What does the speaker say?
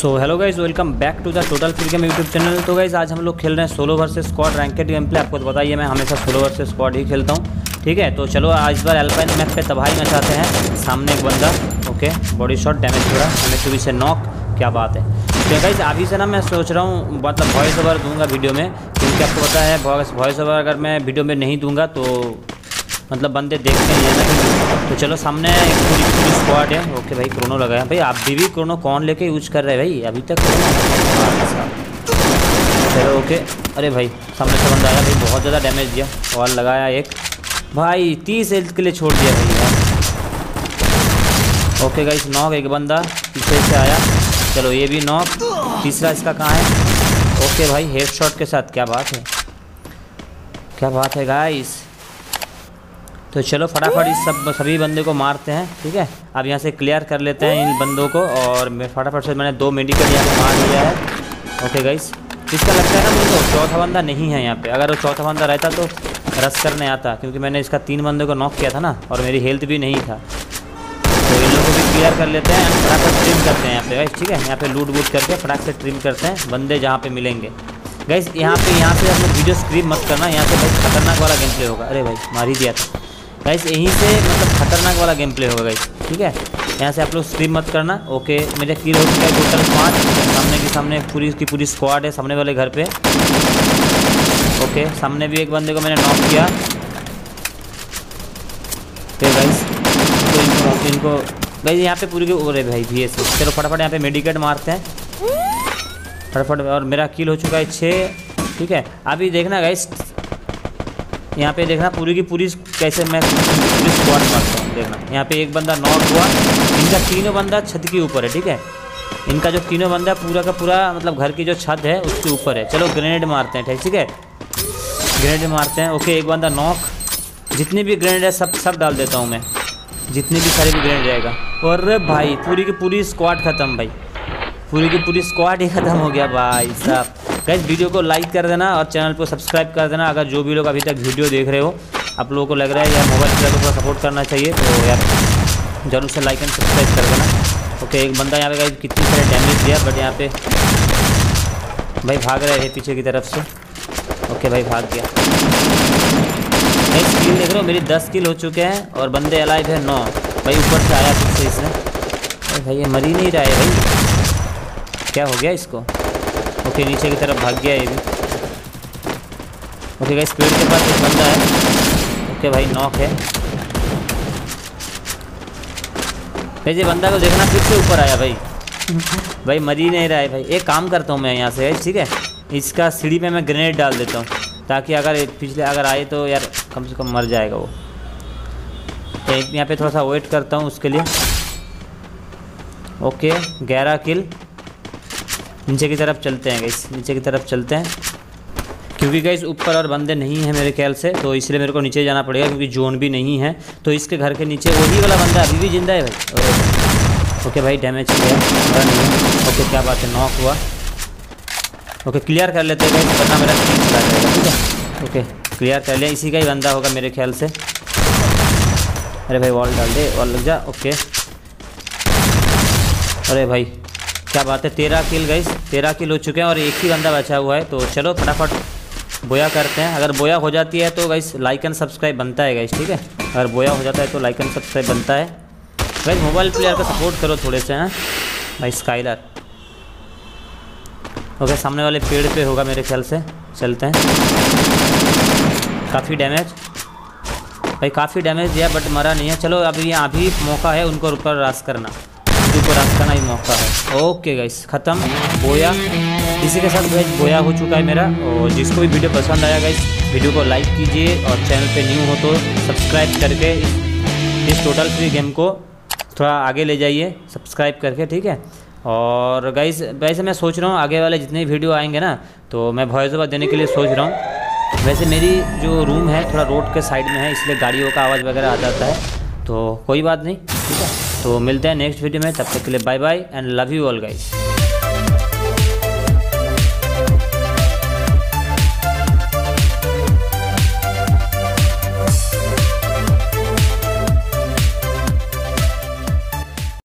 So hello guys welcome back to the total free game YouTube channel तो guys आज हम लोग खेल रहे हैं solo versus squad ranked game play आपको तो बताइए मैं हमेशा सोलो वर्सेस स्क्वाड ही खेलता हूँ। ठीक है तो चलो आज बार एल्पाइन मैप पे तबाही मचाते हैं। सामने एक बंदा ओके बॉडी शॉट डैमेज हो थोड़ा हमें टू से नॉक क्या बात है। तो गाइज़ अभी से ना मैं सोच रहा हूँ मतलब वॉइस ओवर दूँगा वीडियो में। क्योंकि आपको पता है वॉइस ओवर अगर मैं वीडियो में नहीं दूँगा तो मतलब बंदे देखते हैं तो चलो सामने एक पूरी पूरी स्क्वाड है। ओके भाई क्रोनो लगाया। भाई, आप भी भी क्रोनो कौन लेके यूज़ कर रहे हैं भाई? अभी तक चलो, ओके। अरे भाई, सामने से बंदा आया। भाई, बहुत ज़्यादा डैमेज दिया। और लगाया एक। भाई, तीस हेल्थ के लिए छोड़ दिया भाई यार। ओके गाइस नॉक एक बंदा पीछे से आया। चलो, ये भी नॉक तीसरा इसका कहाँ है? ओके भाई हेड शॉट के साथ। क्या बात है। क्या बात है गाइस तो चलो फटाफट इस सब सभी बंदे को मारते हैं, ठीक है? अब यहाँ से क्लियर कर लेते हैं इन बंदों को और मैं फटाफट से मैंने दो मेडिकल यहाँ पे मार लिया है। ओके गाइस इसका लगता है ना मुझे तो चौथा बंदा नहीं है यहाँ पे। अगर वो चौथा बंदा रहता तो रस करने आता, क्योंकि मैंने इसका तीन बंदे को नॉक किया था ना और मेरी हेल्थ भी नहीं था। तो इन लोगों को भी क्लियर कर लेते हैं, फटाफट ट्रिम करते हैं यहाँ पे गाइस ठीक है? यहाँ पे लूट वूट करके फटाक से ट्रिम करते हैं, बंदे जहाँ पे मिलेंगे। गाइस यहाँ पे, यहाँ से हम लोग वीडियो स्क्रीन मत करना, यहाँ से भाई खतरनाक वाला गेम प्ले होगा। अरे भाई, मार ही दिया था। गाइस यहीं से मतलब खतरनाक वाला गेम प्ले होगा गाइस ठीक है? यहाँ से आप लोग स्ट्रीम मत करना ओके मेरे किल हो चुका है टोटल पाँच सामने के सामने पूरी की पूरी स्क्वाड है सामने वाले घर पे। ओके सामने भी एक बंदे को मैंने नॉक किया। फिर गाइस तो इनको इनको गाइस यहाँ पे पूरी के ओरे भाई भी ऐसे चलो, फटाफट यहाँ पे मेडिकेट मारते हैं। फटाफट, और मेरा किल हो चुका है छः ठीक है? अभी देखना गाइस यहाँ पे देखना पूरी की पूरी कैसे मैं पूरी स्क्वाड मारता हूँ, देखना। यहाँ पे एक बंदा नॉक हुआ, इनका तीनों बंदा छत के ऊपर है, ठीक है? इनका जो तीनों बंदा पूरा का पूरा मतलब घर की जो छत है, उसके ऊपर है। चलो ग्रेनेड मारते हैं, ठीक है? ग्रेनेड मारते हैं ओके एक बंदा नॉक जितनी भी ग्रेनेड है, सब सब डाल देता हूँ मैं। जितनी भी सारी भी ग्रेनेड रहेगा। और भाई, पूरी की पूरी स्क्वाड ख़त्म, भाई। पूरी की पूरी स्क्वाड ही ख़त्म हो गया, भाई साहब। गैस वीडियो को लाइक कर देना और चैनल को सब्सक्राइब कर देना अगर जो भी लोग अभी तक वीडियो देख रहे हो। आप लोगों को लग रहा है यार मोबाइल प्लेयर को थोड़ा सपोर्ट करना चाहिए तो यार ज़रूर से लाइक एंड सब्सक्राइब कर देना। ओके एक बंदा यहाँ पे गाइस कितनी सारे डैमेज दिया बट यहाँ पे भाई भाग रहे हैं पीछे की तरफ़ से। ओके भाई भाग गया। नेक्स्ट किल देख रहे हो, मेरी दस किल हो चुके हैं और बंदे अलाइव है नौ। भाई ऊपर से आया से। इसने भाई, ये मर नहीं रहा है भाई। क्या हो गया इसको? ओके, नीचे की तरफ़ भाग गया ये भी। ओके गाइस पेड़ के पास एक बंदा है। ओके भाई नॉक है। भाई, ये बंदा को देखना फिर से ऊपर आया भाई। भाई, मर ही नहीं रहा है भाई। एक काम करता हूँ मैं यहाँ से, ठीक है? इसका सीढ़ी पे मैं ग्रेनेड डाल देता हूँ, ताकि अगर पिछले, अगर आए तो यार कम से कम मर जाएगा वो। तो यहाँ पे थोड़ा सा वेट करता हूँ उसके लिए। ओके, ग्यारह किल नीचे की तरफ़ चलते हैं गैस नीचे की तरफ़ चलते हैं। क्योंकि गैस ऊपर और बंदे नहीं हैं मेरे ख्याल से तो इसलिए मेरे को नीचे जाना पड़ेगा क्योंकि जोन भी नहीं है। तो इसके घर के नीचे वही वाला बंदा अभी भी ज़िंदा है भाई। ओके भाई डैमेज किया ओके क्या बात है नॉक हुआ। ओके क्लियर कर लेते हैं वरना मेरा ठीक है? ओके क्लियर कर लिया, इसी का ही बंदा होगा मेरे ख्याल से। अरे भाई वॉल डाल दे वॉल लग जा ओके अरे भाई क्या बात है, तेरह किल गई, तेरह किल हो चुके हैं और एक ही बंदा बचा हुआ है तो चलो फटाफट बोया करते हैं। अगर बोया हो जाती है तो गाइस लाइक एंड सब्सक्राइब बनता है गाइस ठीक है? अगर बोया हो जाता है तो लाइक एंड सब्सक्राइब बनता है। गाइस मोबाइल प्लेयर का सपोर्ट करो थोड़े से, हैं? भाई स्काइलर ओके सामने वाले पेड़ पे होगा मेरे ख्याल से। चलते हैं। काफ़ी डैमेज भाई, काफ़ी डैमेज दिया बट मरा नहीं है। चलो, अभी यहाँ अभी मौका है उनको ऊपर रास करना। उनको रास करना ही मौका है ओके गाइस ख़त्म। बोया। इसी के साथ गाइस बोया हो चुका है मेरा। और जिसको भी वीडियो पसंद आया गाइस वीडियो को लाइक कीजिए और चैनल पे न्यू हो तो सब्सक्राइब करके इस टोटल फ्री गेम को थोड़ा आगे ले जाइए सब्सक्राइब करके, ठीक है? और गाइस वैसे मैं सोच रहा हूँ आगे वाले जितने वीडियो आएँगे ना तो मैं वॉइस ओवर देने के लिए सोच रहा हूँ। वैसे मेरी जो रूम है थोड़ा रोड के साइड में है, इसलिए गाड़ियों का आवाज़ वगैरह आ जाता है। तो कोई बात नहीं, ठीक है? तो मिलते हैं नेक्स्ट वीडियो में, तब तक के लिए bye bye and love you all guys